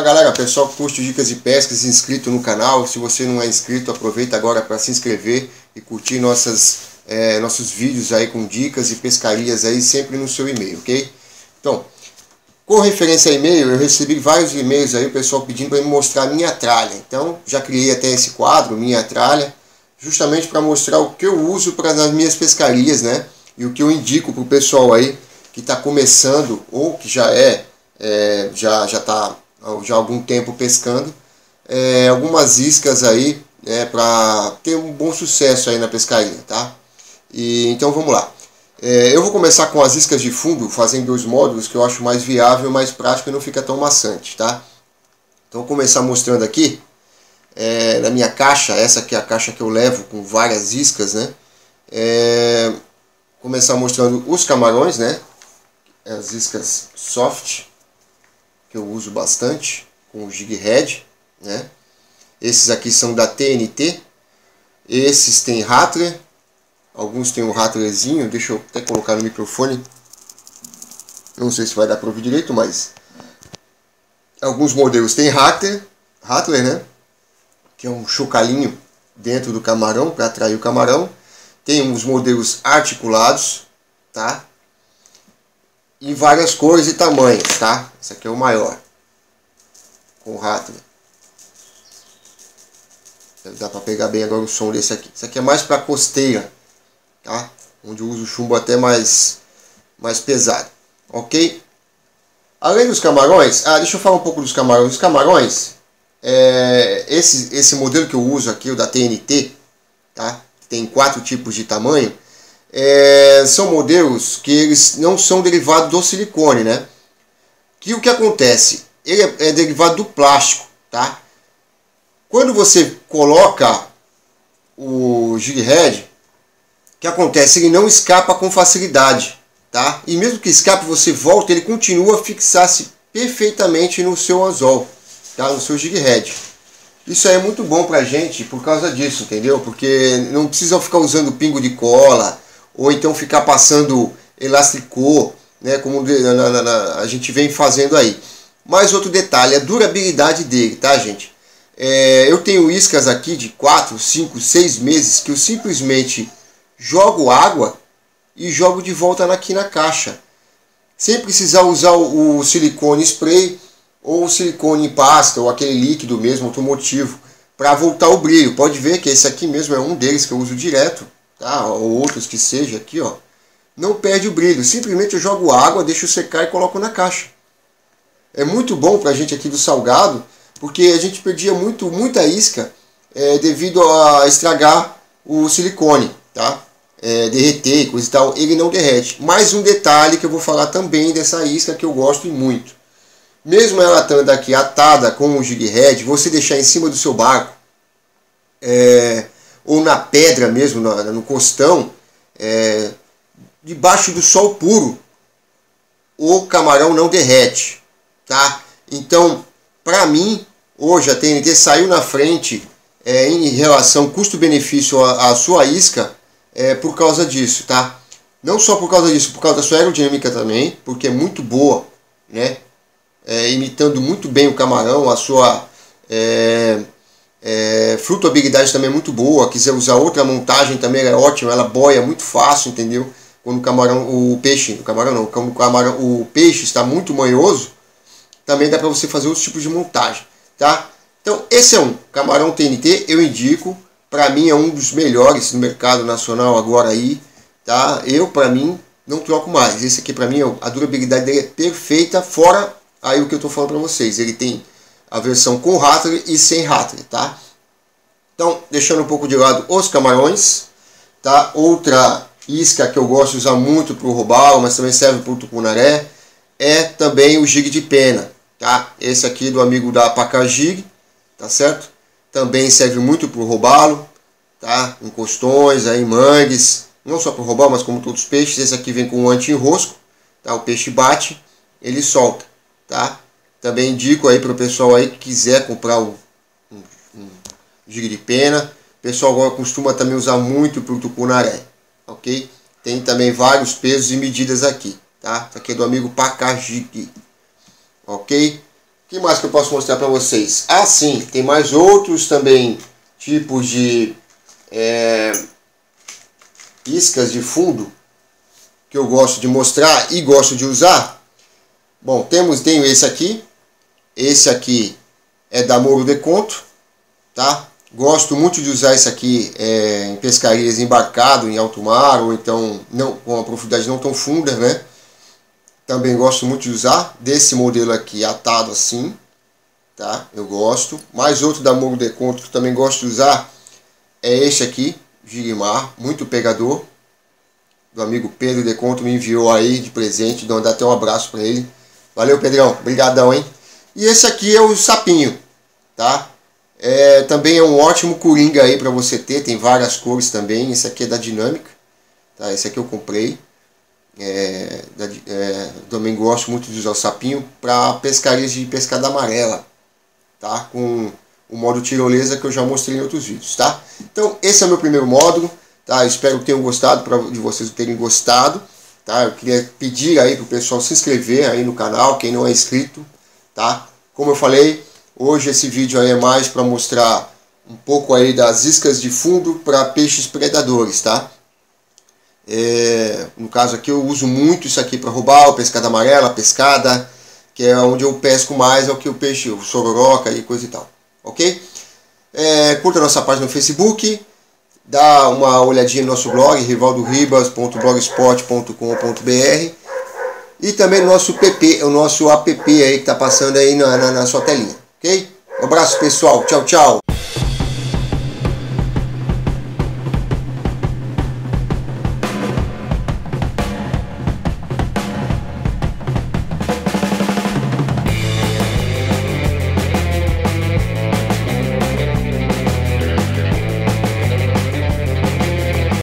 Olá galera, pessoal que curte dicas de pescas, inscrito no canal. Se você não é inscrito, aproveita agora para se inscrever e curtir nossas, é, nossos vídeos aí com dicas e pescarias aí sempre no seu e-mail, ok? Então, com referência a e-mail, eu recebi vários e-mails aí, o pessoal pedindo para me mostrar minha tralha. Então, já criei até esse quadro, minha tralha, justamente para mostrar o que eu uso para as minhas pescarias, né? E o que eu indico para o pessoal aí que está começando ou que já é, é já já está já há algum tempo pescando, é, algumas iscas aí é, para ter um bom sucesso aí na pescaria, tá? E, então vamos lá. É, eu vou começar com as iscas de fundo, fazendo dois módulos que eu acho mais viável, mais prático e não fica tão maçante, tá? Então vou começar mostrando aqui, é, na minha caixa, essa aqui é a caixa que eu levo com várias iscas, né? É, começar mostrando os camarões, né? As iscas soft, que eu uso bastante, com o jig head, né? Esses aqui são da TNT, esses tem Rattler, alguns tem um Rattlerzinho, deixa eu até colocar no microfone, não sei se vai dar para ouvir direito, mas alguns modelos tem Rattler, Rattler, né? Que é um chocalhinho dentro do camarão para atrair o camarão. Tem uns modelos articulados, tá? Em várias cores e tamanhos, tá? Esse aqui é o maior, com o rato. Dá para pegar bem agora o som desse aqui. Esse aqui é mais para costeira, tá? Onde eu uso chumbo até mais, mais pesado, ok? Além dos camarões, ah, deixa eu falar um pouco dos camarões. Os camarões, é, esse, esse modelo que eu uso aqui, o da TNT, tá? Tem quatro tipos de tamanho é, são modelos que eles não são derivados do silicone, né? Que o que acontece? Ele é, é derivado do plástico, tá? Quando você coloca o jig head, o que acontece? Ele não escapa com facilidade, tá? E mesmo que escape, você volta, ele continua a fixar-se perfeitamente no seu anzol, tá? No seu jig head. Isso aí é muito bom pra gente por causa disso, entendeu? Porque não precisa ficar usando pingo de cola, ou então ficar passando elasticô, né, como a gente vem fazendo aí. Mais outro detalhe, a durabilidade dele, tá gente? É, eu tenho iscas aqui de 4, 5, 6 meses que eu simplesmente jogo água e jogo de volta aqui na caixa. Sem precisar usar o, o silicone spray ou o silicone em pasta ou aquele líquido mesmo automotivo para voltar o brilho. Pode ver que esse aqui mesmo é um deles que eu uso direto tá? ou outros que seja aqui, ó, não perde o brilho. Simplesmente eu jogo água, deixo secar e coloco na caixa. É muito bom para a gente aqui do salgado, porque a gente perdia muito, muita isca é, devido a estragar o silicone, tá? É, derreter e coisa e tal, ele não derrete. Mais um detalhe que eu vou falar também dessa isca que eu gosto muito. Mesmo ela estando aqui atada com o jig head, você deixar em cima do seu barco, é, ou na pedra mesmo, no, costão, é, debaixo do sol puro, o camarão não derrete, tá? Então, para mim, hoje a TNT saiu na frente é, em relação custo-benefício à, sua isca é, por causa disso, tá? Não só por causa disso, por causa da sua aerodinâmica também, porque é muito boa, né? É, imitando muito bem o camarão, a sua é, é, flutuabilidade também é muito boa. Quiser usar outra montagem também é ótima. Ela boia muito fácil, entendeu? Quando o camarão, o peixe, o camarão não, o camarão, o peixe está muito manhoso, também dá para você fazer outros tipos de montagem, tá? Então esse é um camarão TNT, eu indico. Para mim é um dos melhores no mercado nacional agora aí, tá? Eu para mim não troco mais. Esse aqui para mim a durabilidade dele é perfeita, fora aí o que eu estou falando para vocês. Ele tem a versão com Rattler e sem Rattler, tá? Então, deixando um pouco de lado os camarões, tá? Outra isca que eu gosto de usar muito para o robalo, mas também serve para o tucunaré, é também o jig de pena, tá? Esse aqui do amigo da Pacajig, tá certo? Também serve muito para o robalo, tá? Em costões, aí, mangues, não só para o robalo, mas como todos os peixes. Esse aqui vem com um anti-enrosco, tá? O peixe bate, ele solta, tá? Também indico aí para o pessoal aí que quiser comprar um, um, um de pena. O pessoal agora costuma também usar muito para o tucunaré, ok? Tem também vários pesos e medidas aqui, tá? Aqui é do amigo Pacajig, ok? que mais que eu posso mostrar para vocês? Ah, sim, tem mais outros também tipos de é, iscas de fundo que eu gosto de mostrar e gosto de usar. Bom, temos tenho esse aqui. Esse aqui é da Moro de Conto, tá? Gosto muito de usar esse aqui é, em pescarias embarcado em alto mar ou então não com uma profundidade não tão funda, né? Também gosto muito de usar desse modelo aqui atado assim, tá? Eu gosto. Mais outro da Moro de Conto que também gosto de usar é este aqui, Girimar, muito pegador. Do amigo Pedro de Conto me enviou aí de presente, dou até um abraço para ele. Valeu, Pedrão, brigadão, hein? E esse aqui é o sapinho, tá? É, também é um ótimo coringa aí para você ter, tem várias cores também. Esse aqui é da Dinâmica, tá? Esse aqui eu comprei. É, da, é, também gosto muito de usar o sapinho para pescarias de pescada amarela, tá? Com o modo tirolesa que eu já mostrei em outros vídeos, tá? Então esse é o meu primeiro módulo, tá? Eu espero que tenham gostado, pra, de vocês terem gostado, tá? Eu queria pedir aí pro pessoal se inscrever aí no canal, quem não é inscrito, tá? Como eu falei, Hoje esse vídeo aí é mais para mostrar um pouco aí das iscas de fundo para peixes predadores, tá? É, no caso aqui eu uso muito isso aqui para roubar, pescada amarela, pescada, que é onde eu pesco mais, é o que o peixe, o sororoca e coisa e tal, ok? É, curta a nossa página no Facebook, dá uma olhadinha no nosso blog, rivaldoribas.blogspot.com.br e também no nosso PP, o nosso app aí que está passando aí na, na, na sua telinha. Ok? Um abraço pessoal, tchau, tchau.